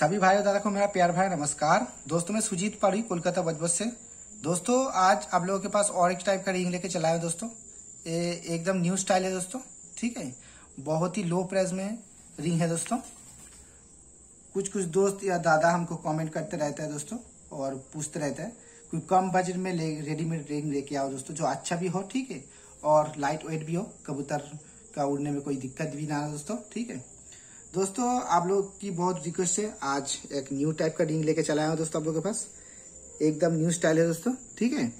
सभी और दादा को मेरा प्यार भाई, नमस्कार। दोस्तों, मैं सुजीत पाड़ी, कोलकाता बजबज से। दोस्तों, आज आप लोगों के पास और एक टाइप का रिंग लेके चला दोस्तों। ये एकदम न्यू स्टाइल है, दोस्तों। ठीक है? बहुत ही लो प्राइस में रिंग है, दोस्तों। कुछ कुछ दोस्त या दादा हमको कमेंट करते रहते हैं, दोस्तों, और पूछते रहते हैं कोई कम बजट में रेडीमेड रिंग लेके आओ, दोस्तों, जो अच्छा भी हो, ठीक है? और लाइट वेट भी हो, कबूतर का उड़ने में कोई दिक्कत भी ना हो, दोस्तों, ठीक है? दोस्तों, आप लोग की बहुत रिक्वेस्ट है। आज एक न्यू टाइप का रिंग लेके चलाया हूँ दोस्तों आप लोग के पास। एकदम न्यू स्टाइल है दोस्तों, ठीक है?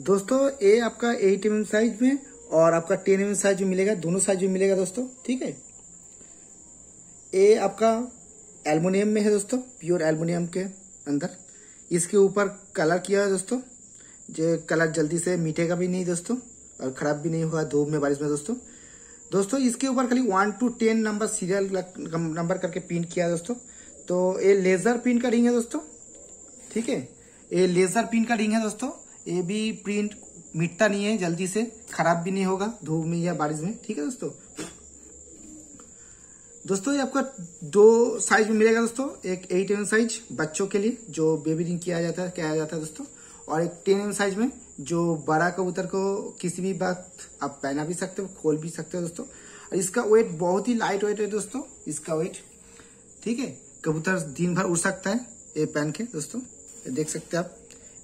दोस्तों ये आपका एट एम साइज़ में और आपका टेन एम साइज़ में मिलेगा, दोनों साइज़ में मिलेगा दोस्तों, ठीक है? ये आपका एल्युमिनियम में है दोस्तों प्योर एल्युमिनियम के अंदर। इसके ऊपर कलर किया है दोस्तों। जो कलर जल्दी से मीठेगा भी नहीं दोस्तों, और खराब भी नहीं होगा, धूप में बारिश में दोस्तों। दोस्तों, इसके ऊपर खाली one two ten number serial number करके प्रिंट किया दोस्तों। तो ये लेजर प्रिंट का रिंग है दोस्तों। ठीक है? ये लेजर प्रिंट का रिंग है दोस्तों। ये भी प्रिंट मिटता नहीं है, जल्दी से खराब भी नहीं होगा, धूप में या बारिश में। ठीक है दोस्तों? दोस्तों, ये आपका दो साइज़ में मिलेगा दोस्तों। एक एट एम साइज़ बच्चों के लिए, जो बेबी रिंग किया जाता है, किया जाता है दोस्तों। और एक टेन एम साइज़ में जो बड़ा कबूतर को किसी भी वक्त आप पहना भी सकते हो, खोल भी सकते हो दोस्तों। और इसका वेट बहुत ही लाइट वेट है दोस्तों, इसका वेट ठीक है? कबूतर दिन भर उड़ सकता है, ये पहन के दोस्तों। देख सकते हैं आप।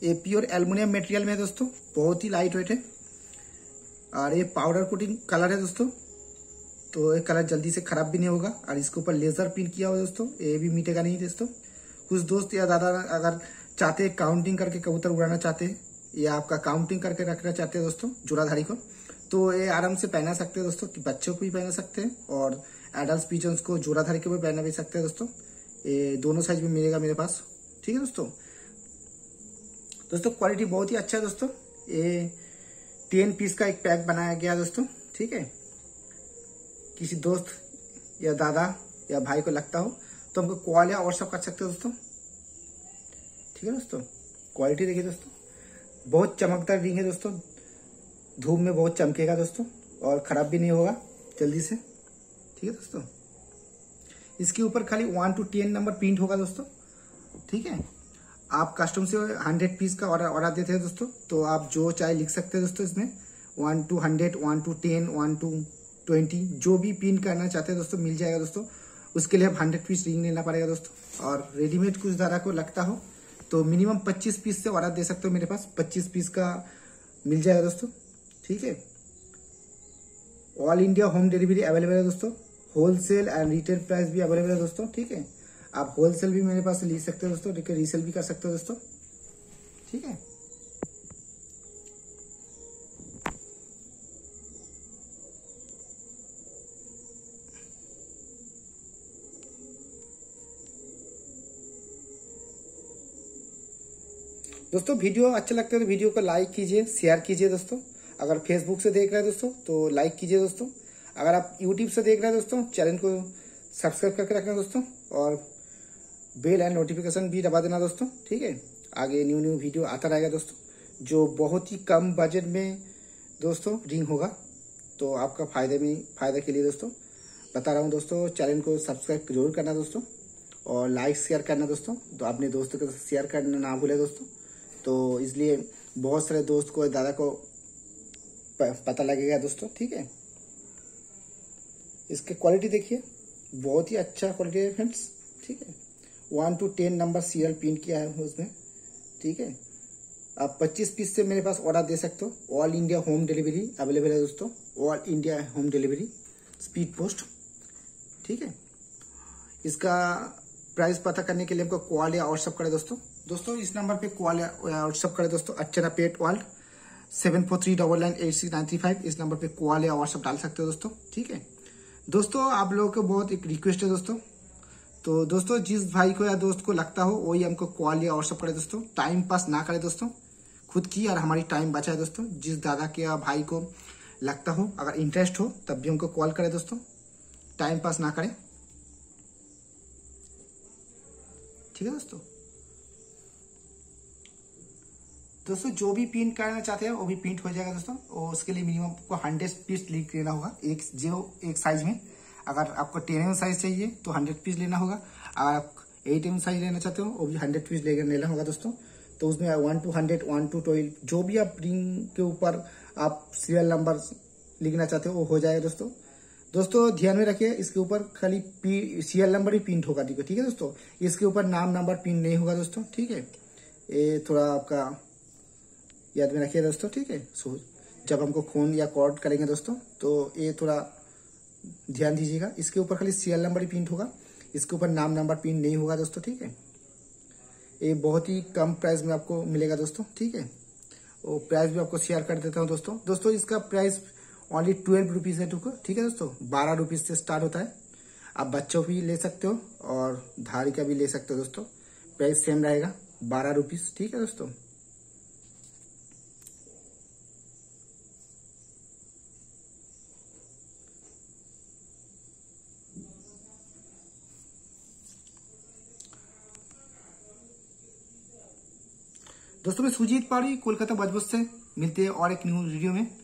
ये प्योर एल्युमिनियम मटेरियल में है दोस्तों, बहुत ही लाइट वेट है। और ये पाउडर कोटिंग कलर है दोस्तों। तो ये कलर जल्दी से खराब भी नहीं होगा। और इसके ऊपर लेजर प्रिंट किया हुआ दोस्तों, ये भी मीटेगा नहीं दोस्तों। कुछ दोस्त या दादा अगर चाहते काउंटिंग करके कबूतर उड़ाना चाहते हैं? या आपका काउंटिंग करके रखना चाहते हैं दोस्तों जुड़ाधारी को। तो ये आराम से पहना सकते हैं दोस्तों बच्चों को भी पहना सकते हैं और एडल्ट पीचन्स को जोड़ाधारी को भी पहना भी सकते हैं दोस्तों। ये दोनों साइज़ में मिलेगा मेरे पास। ठीक है दोस्तों? दोस्तों क्वालिटी बहुत ही अच्छा है दोस्तों। ये टेन पीस का एक पैक बनाया गया दोस्तों। ठीक है? किसी दोस्त या दादा या भाई को लगता हो तो हमको कॉल या व्हाट्सअप कर सकते हो दोस्तों। ठीक है दोस्तों? क्वालिटी देखिए दोस्तों। बहुत चमकदार रिंग है दोस्तों। धूप में बहुत चमकेगा दोस्तों। और खराब भी नहीं होगा, जल्दी से। ठीक है दोस्तों? इसके ऊपर खाली one two ten number print होगा दोस्तों। ठीक है? आप कस्टम से हंड्रेड पीस का ऑर्डर ऑर्डर देते हैं दोस्तों। तो आप जो चाहे लिख सकते हैं दोस्तों इसमें। One two hundred one two ten one two twenty जो भी पिन करना चाहते हैं दोस्तों, मिल जाएगा दोस्तों। उसके लिए आप हंड्रेड पीस रिंग लेना पड़ेगा दोस्तों। और रेडीमेड कुछ दादा को लगता हो तो मिनिमम पच्चीस पीस से ऑर्डर दे सकते हो मेरे पास। पच्चीस पीस का मिल जाएगा दोस्तों। ठीक है? All India home delivery available है दोस्तों। होलसेल एंड रिटेल प्राइस भी अवेलेबल है दोस्तों। ठीक है? आप होलसेल भी मेरे पास ले सकते हो दोस्तों। रीसेल भी कर सकते हो दोस्तों। ठीक है? दोस्तों, वीडियो अच्छा लगता है तो वीडियो को लाइक कीजिए शेयर कीजिए दोस्तों। अगर फेसबुक से देख रहे हैं दोस्तों तो लाइक कीजिए दोस्तों। अगर आप यूट्यूब से देख रहे हैं दोस्तों चैनल को सब्सक्राइब करके रखना दोस्तों, और बेल एंड नोटिफिकेशन भी दबा देना दोस्तों, ठीक है? आगे न्यू न्यू वीडियो आता रहेगा दोस्तों, जो बहुत ही कम बजट में दोस्तों रिंग होगा। तो आपका फ़ायदे में, फ़ायदे के लिए दोस्तों, बता रहा हूँ दोस्तों चैनल को सब्सक्राइब ज़रूर करना दोस्तों, और लाइक शेयर करना दोस्तों। तो अपने दोस्तों के साथ शेयर करना ना भूले दोस्तों। तो इसलिए बहुत सारे दोस्त को, दादा को पता लगेगा दोस्तों, ठीक है? इसके क्वालिटी देखिए, बहुत ही अच्छा क्वालिटी है फ्रेंड्स ठीक है? One two ten number serial print किया है उसमें ठीक है? आप 25 पीस से मेरे पास ऑर्डर दे सकते हो। All India home delivery available है दोस्तों। All India home delivery speed post ठीक है? इसका प्राइस पता करने के लिए हमको कॉल या व्हाट्सअप करें दोस्तों। दोस्तों, इस नंबर पे कॉल या व्हाट्सअप करें दोस्तों। अच्छा pet world seven four three double nine eight six nine three five इस नंबर पे कॉल या व्हाट्सअप डाल सकते हो दोस्तों। ठीक है? दोस्तों, आप लोगों को बहुत एक रिक्वेस्ट है दोस्तों। तो दोस्तों, जिस भाई को या दोस्त को लगता हो, वही हमको कॉल या व्हाट्सअप करे दोस्तों। टाइम पास ना करे दोस्तों। खुद की और हमारी टाइम बचाए दोस्तों। जिस दादा के या भाई को लगता हो, अगर इंटरेस्ट हो, तब भी हमको कॉल करे दोस्तों। टाइम पास ना करे। ठीक है दोस्तों? दोस्तों, जो भी प्रिंट करना चाहते हैं, वो भी प्रिंट हो जाएगा दोस्तों। और उसके लिए मिनिमम आपको हंड्रेड पीस लिख लेना होगा। एक जो एक साइज़ में। अगर आपको टेन एम साइज़ चाहिए तो हंड्रेड पीस लेना होगा। अगर आप एट एम साइज़ लेना चाहते हो, वो भी हंड्रेड पीस लेकर लेना होगा दोस्तों। तो उसमें one two hundred one two twelve जो भी आप रिंग के ऊपर आप सीरियल नंबर लिखना चाहते हो, वो हो जाएगा दोस्तों। दोस्तों, ध्यान में रखिए, इसके ऊपर खाली पी सीरियल नंबर ही प्रिंट होगा देखो, ठीक है दोस्तों? इसके ऊपर नाम नंबर प्रिंट नहीं होगा दोस्तों, ठीक है? ये थोड़ा आपका याद में रखिए दोस्तों, ठीक है? सो जब हमको खून या कॉर्ड करेंगे दोस्तों तो ये थोड़ा ध्यान दीजिएगा। इसके ऊपर खाली सीरियल नंबर ही प्रिंट होगा। इसके ऊपर नाम नंबर प्रिंट नहीं होगा दोस्तों, ठीक है? ये बहुत ही कम प्राइस में आपको मिलेगा दोस्तों, ठीक है? और प्राइस भी आपको शेयर कर देता हूँ दोस्तों। दोस्तों, इसका प्राइस ओनली ट्वेल्व रुपीज़ है टुको। ठीक है दोस्तों? बारह रुपीज़ से स्टार्ट होता है। आप बच्चों भी ले सकते हो और धारी का भी ले सकते हो दोस्तों। प्राइस सेम रहेगा, बारह रुपीज़ ठीक है दोस्तों? दोस्तों, मैं सुजीत पाड़ी, कोलकाता बजबज से। मिलते हैं और एक न्यू वीडियो में।